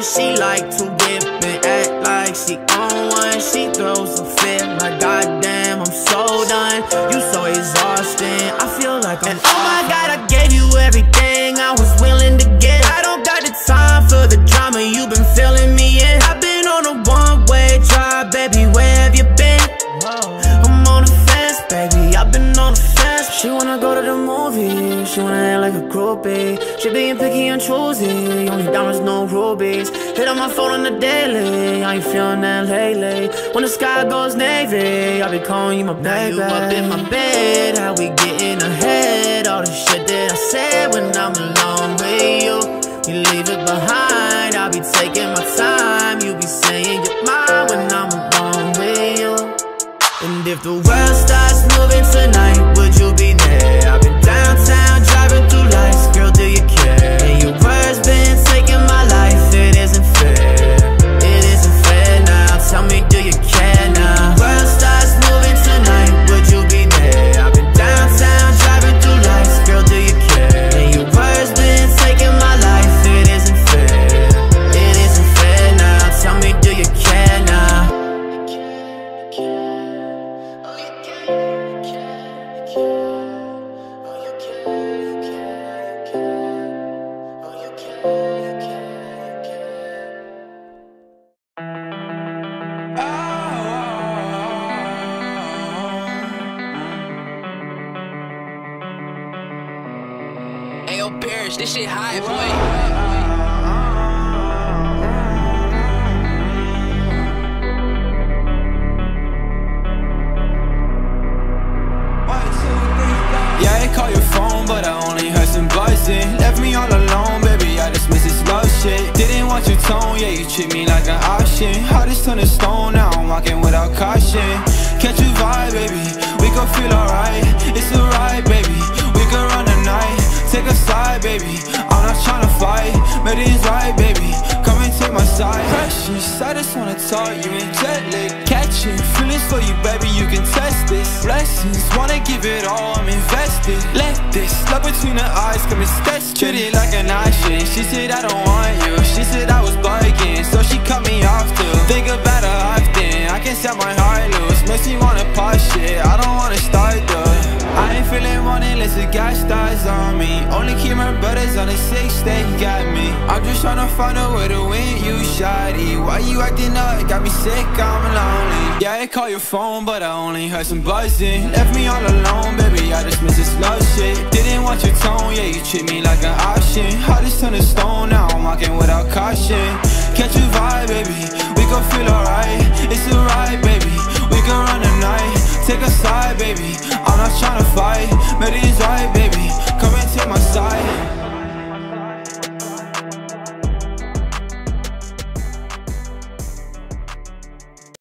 one, she like to dip and act like she on one. She throws a fit, my like, goddamn, I'm so done. You so exhausting, I feel like I'm. And oh my god, I gave you everything I was willing to get. I don't got the time for the drama you've been filling me in. I've been on a one way drive, baby, where have you been? I'm on the fence, baby, I've been on the fence. She wanna go to the movies, she wanna like a groupie. She being picky and choosy. Only diamonds, no rubies. Hit on my phone on the daily. I ain't feeling that lately. When the sky goes navy, I be calling you my baby. You up in my bed, how we getting ahead? All the shit that I said when I'm alone with you. You leave it behind. I be taking my time. You be saying you're mine when I'm alone with you. And if the world starts moving tonight, would you be there? Ayo, Parrish, this shit high, boy. Yeah, I call your phone, but I only heard some buzzing. Left me all alone, baby, I dismiss this love shit. Didn't want your tone, yeah, you treat me like an option. Heart is turned to stone, now I'm walking without caution. Catch a vibe, baby, we gon' feel alright. It's alright, baby, side, baby, I'm not tryna fight But it's right, baby, come and take my side. Precious, I just wanna talk, you in jet lag Catching feelings for you, baby, you can test this. Blessings, wanna give it all, I'm invested. Let this love between her eyes come and sketch Treat it like an option, she said I don't want you. She said I was bugging, so she cut me off too Think about her often, I can set my heart loose Makes me wanna pop shit, I don't wanna start though I ain't feeling one unless the gas starts on me. Only keep my brothers on the six, they got me. I'm just tryna find a way to win you, shoddy Why you acting up, got me sick, I'm lonely. Yeah, I call your phone, but I only heard some buzzing. Left me all alone, baby, I just miss this love shit. Didn't want your tone, yeah, you treat me like an option. Heart is turned to stone, now I'm walking without caution. Catch a vibe, baby, we gon' feel alright,